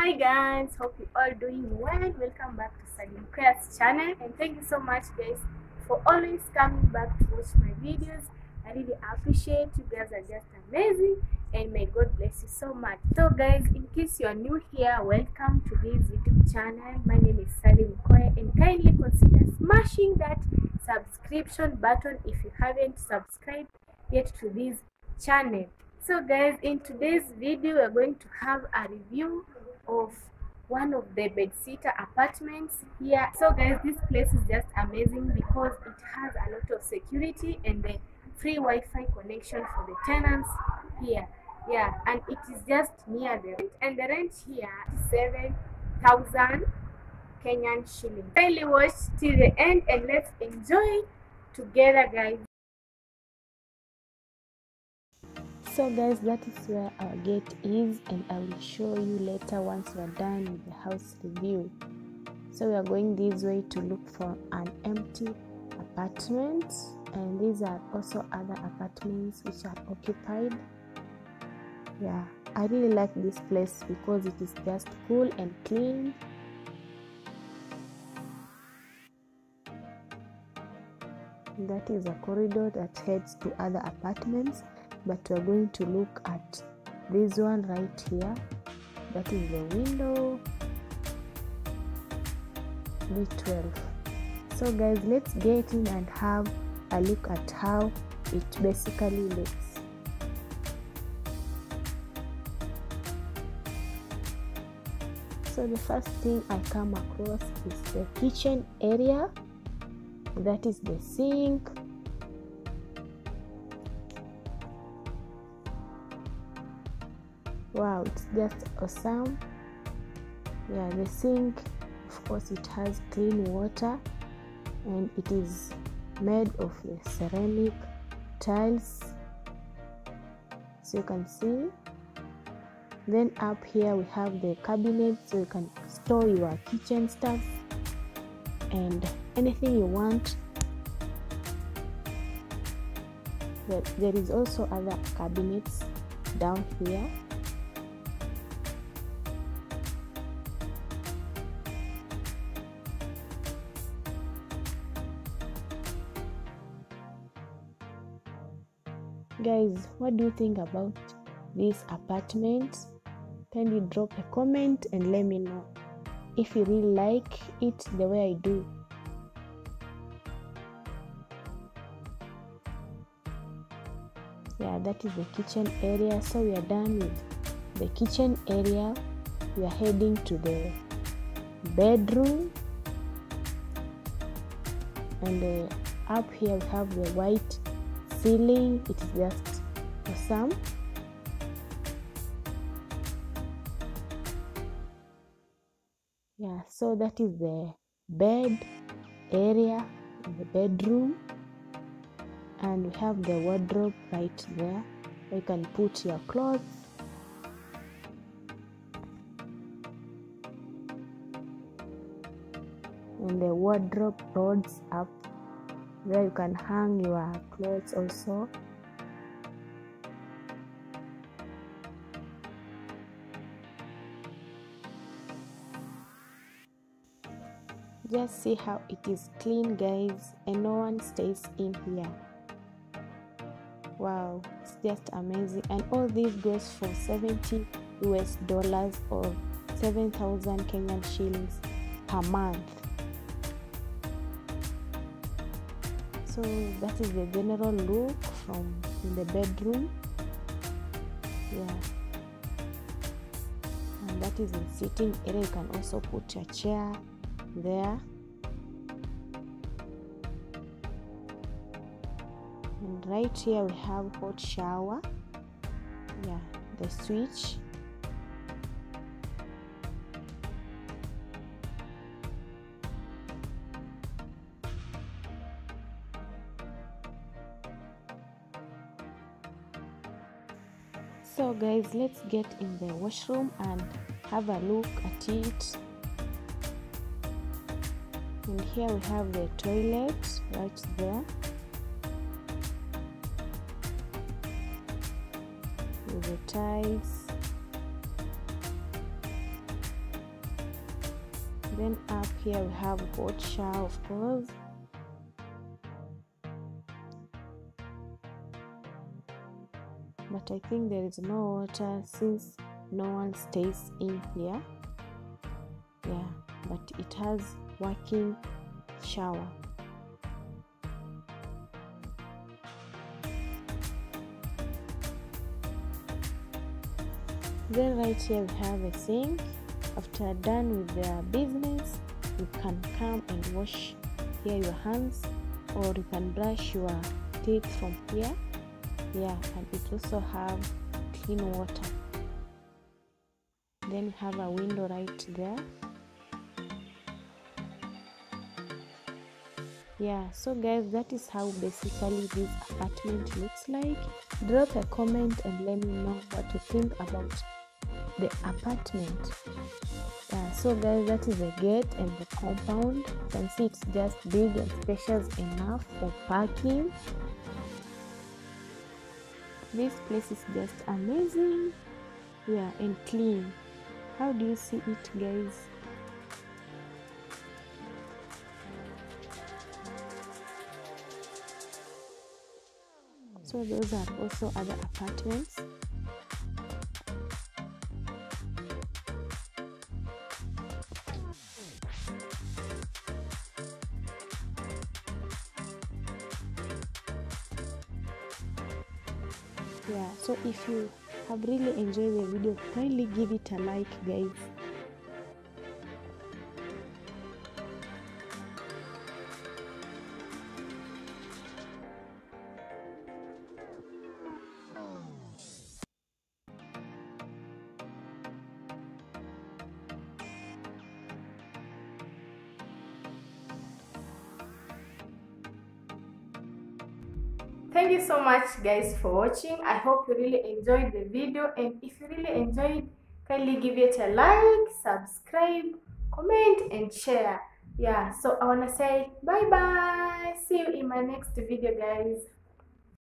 Hi guys, hope you all doing well. Welcome back to Salim Quest channel and thank you so much guys for always coming back to watch my videos. I really appreciate you guys are just amazing and may God bless you so much. So guys, in case you are new here, welcome to this YouTube channel. My name is Sally Mukoya and kindly consider smashing that subscription button if you haven't subscribed yet to this channel. So guys, in today's video, we're going to have a review of one of the bedsitter apartments here. So guys, this place is just amazing because it has a lot of security and the free Wi-Fi connection for the tenants here. Yeah, and it is just near the rent. And the rent here is 7,000 Kenyan shillings. Kindly watch till the end and let's enjoy together guys. So guys, that is where our gate is and I will show you later once we're done with the house review. So we are going this way to look for an empty apartment and these are also other apartments which are occupied. Yeah, I really like this place because it is just cool and clean. That is a corridor that heads to other apartments but we're going to look at this one right here. That is the window b12 so guys let's get in and have a look at how it basically looks. So the first thing i come across is the kitchen area. That is the sink wow it's just awesome. Yeah the sink of course it has clean water and it is made of the ceramic tiles so you can see. Then up here we have the cabinet so you can store your kitchen stuff and anything you want. There is also other cabinets down here guys what do you think about this apartment? Kindly drop a comment and let me know. If you really like it the way i do. Yeah that is the kitchen area. So we are done with the kitchen area. We are heading to the bedroom. And uh, up here we have the white ceiling it is just awesome. Yeah so that is the bed area in the bedroom. And we have the wardrobe right there. You can put your clothes. And the wardrobe rods up where you can hang your clothes also. Just see how it is clean guys and no one stays in here. Wow it's just amazing. And all this goes for 70 us dollars or 7000 kenyan shillings per month so that is the general look from the bedroom. Yeah. And that is the sitting area. You can also put your chair there. And right here we have hot shower. Yeah the switch so guys let's get in the washroom and have a look at it. And here we have the toilet right there. With the tiles. Then up here we have hot shower of course but I think there is no water since no one stays in here. Yeah but it has working shower. Then right here we have a sink. After done with their business you can come and wash here your hands or you can brush your teeth from here yeah and it also have clean water. Then we have a window right there. Yeah so guys that is how basically this apartment looks like. Drop a comment and let me know what you think about the apartment. Yeah so guys that is the gate and the compound. You can see it's just big and spacious enough for parking this place is just amazing. Yeah and clean. How do you see it guys? So those are also other apartments yeah so if you have really enjoyed the video kindly give it a like guys thank you so much guys for watching. I hope you really enjoyed the video. And if you really enjoyed kindly give it a like subscribe comment and share. Yeah so i want to say bye bye see you in my next video guys